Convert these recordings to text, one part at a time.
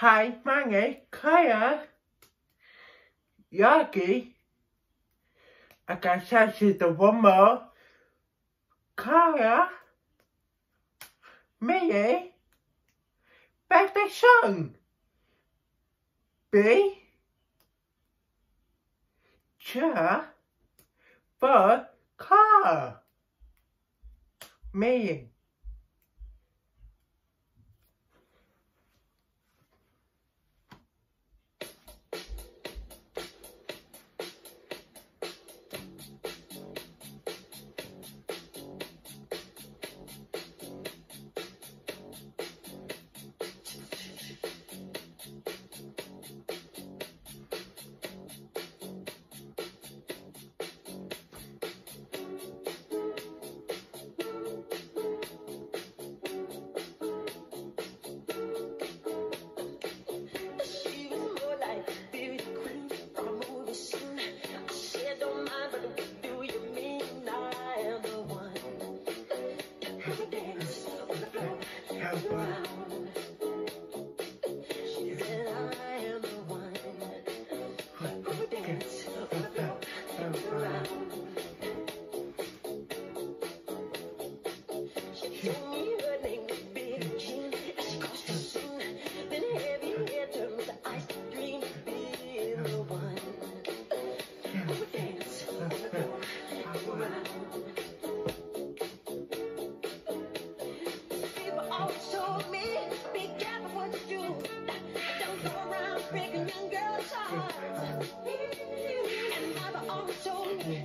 Hi, my name Kaya Yagi. Er I guess say she's the one more. Kaya er Mie eh? Baby Song B Cha Ba Kaya, Me eh. have fun. always told me, be careful what you do. Don't go around breaking young girls' hearts. And mother always told me.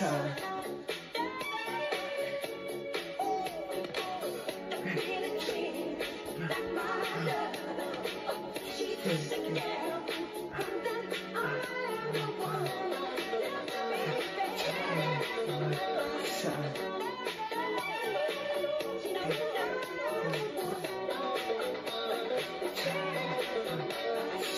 show.